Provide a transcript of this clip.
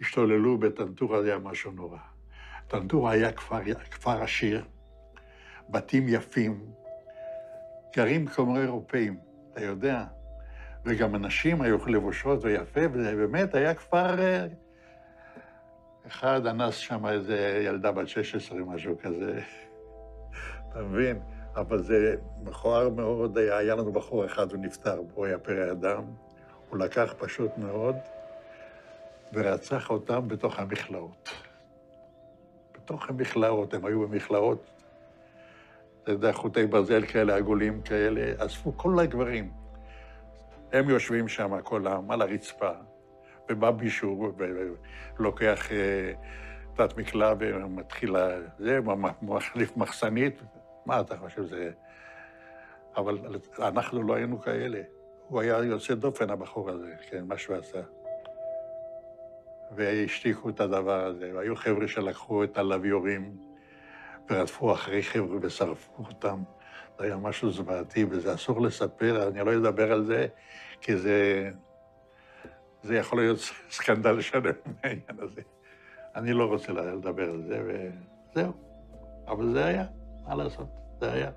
השתוללו בטנטורה, זה היה משהו נורא. טנטורה היה כפר, כפר עשיר, בתים יפים, גרים כמו אירופאים, אתה יודע. וגם הנשים היו לבושות ויפה, וזה באמת היה כפר... אה, אחד אנס שם איזה ילדה בת 16, משהו כזה. אתה מבין? אבל זה מכוער מאוד, היה, היה לנו בחור אחד, הוא נפטר, הוא היה פרא אדם. הוא לקח פשוט מאוד ורצח אותם בתוך המכלאות. בתוך המכלאות, הם היו במכלאות, אתה יודע, חוטי ברזל כאלה, עגולים כאלה, אספו כל הגברים. הם יושבים שם, כל העם, על הרצפה, ובא מישהו ולוקח אה, תת מקלע ומתחיל, זה, מחליף מחסנית, מה אתה חושב זה... אבל אנחנו לא היינו כאלה. הוא היה יוצא דופן, הבחור הזה, כן, מה שהוא עשה. והשתיקו את הדבר הזה, והיו חבר'ה שלקחו את הלוויורים ורדפו אחרי חבר'ה ושרפו אותם. זה היה משהו זוועתי, וזה אסור לספר, אני לא אדבר על זה, כי זה... זה יכול להיות סקנדל שלם מהעניין הזה. אני לא רוצה לדבר על זה, וזהו. אבל זה היה, מה לעשות, זה היה.